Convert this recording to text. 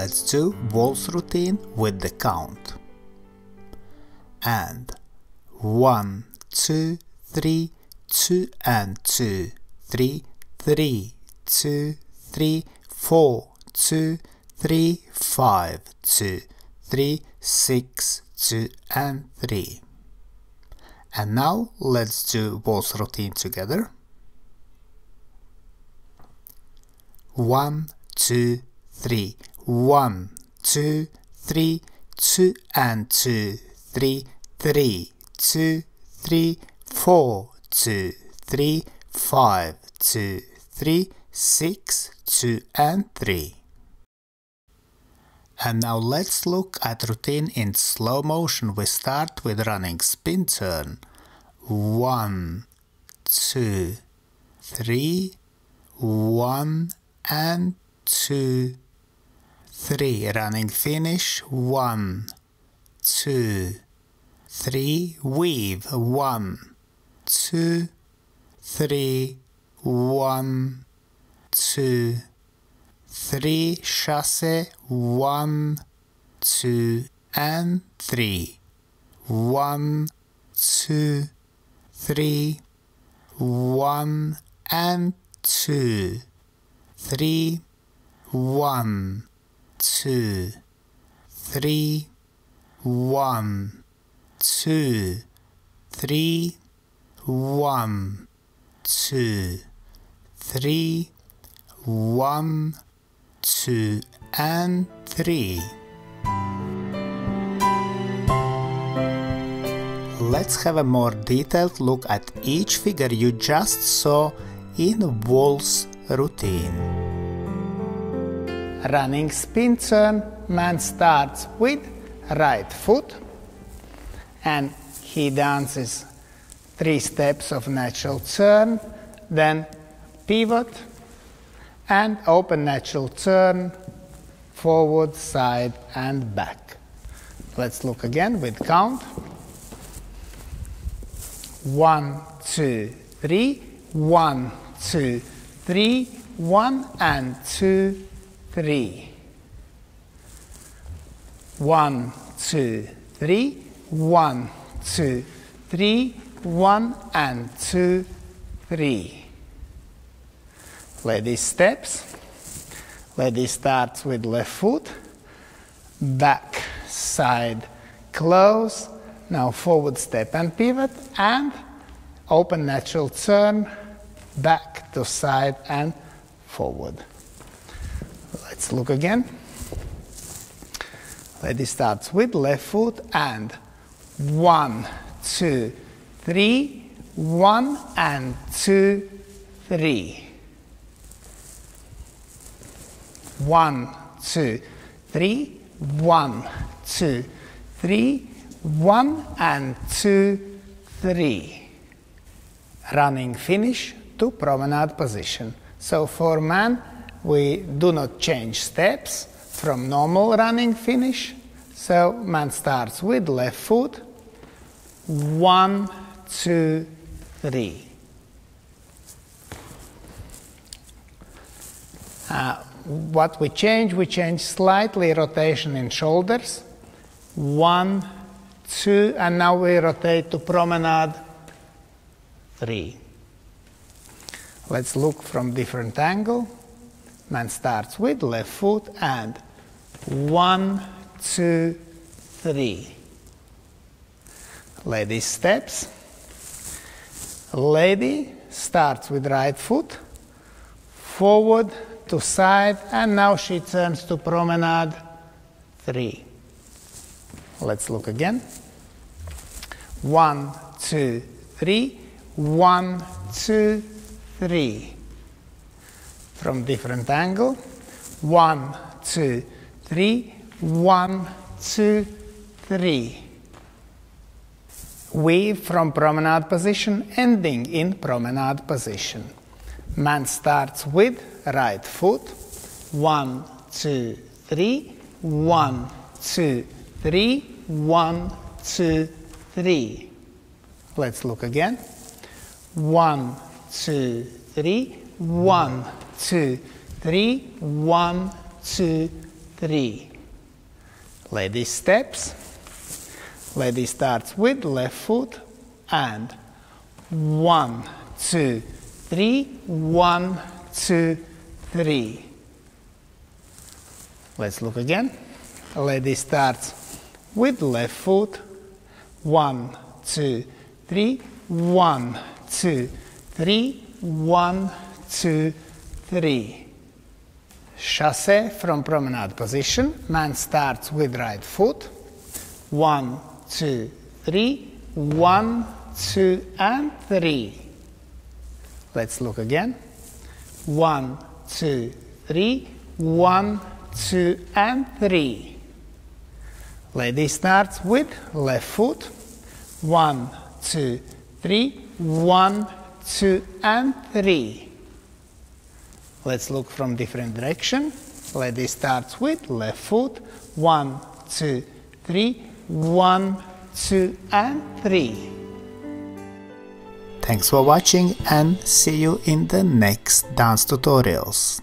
Let's do waltz routine with the count. And one, two, three, two and two, three, three, two, three, four, two, three, five, two, three, six, two and three. And now let's do waltz routine together. One, two, three, one, two, three, two and two, three, three, two, three, four, two, three, five, two, three, six, two and three. And now let's look at routine in slow motion. We start with running spin turn. One, two, three, one and two, three. Running finish. One, two, three. Weave. One, two, three, one, two, three, chasse, one, two, and three. One, two, three, one, and two, three, one, two, three, one, two, three, one, two, three, one, two, and three. Let's have a more detailed look at each figure you just saw in waltz routine. Running spin turn, man starts with right foot and he dances three steps of natural turn, then pivot and open natural turn, forward, side and back. Let's look again with count. One, two, three, one, two, three, one and two, three. One, two, three, one, two, three, one and two, three. Lady steps. Lady starts with left foot, back, side, close. Now forward step and pivot and open natural turn, back to side and forward. Let's look again. Lady starts with left foot and one, two, three, one and two, three. One, two, three, one, two, three, one and two, three. Running finish to promenade position. So for man, we do not change steps from normal running finish. So man starts with left foot, one, two, three. Uh, what we change, we change slightly rotation in shoulders. One, two, and now we rotate to promenade. Three. Let's look from different angle. Man starts with left foot and one, two, three. Lady steps. Lady starts with right foot, forward to side, and now she turns to promenade three. Let's look again. One, two, three. One, two, three. From different angle. One, two, three. One, two, three Weave from promenade position, ending in promenade position. Man starts with right foot, One, two, three. One, two, three. One, two, three. Let's look again. One, two, three, one, two, three, one, two, three. Lady steps. Lady starts with left foot and one, two, three, one, two, three. Let's look again. Lady starts with left foot. One, two, three, one, two, three, one, two, three. Chasse from promenade position. Man starts with right foot. One, two, three. One, two, and three. Let's look again. One, two, three, one, two, and three. Lady starts with left foot. One, two, three. One, two, and three. Let's look from different direction. Lady starts with left foot. One, two, three, one, two, and three. Thanks for watching and see you in the next dance tutorials.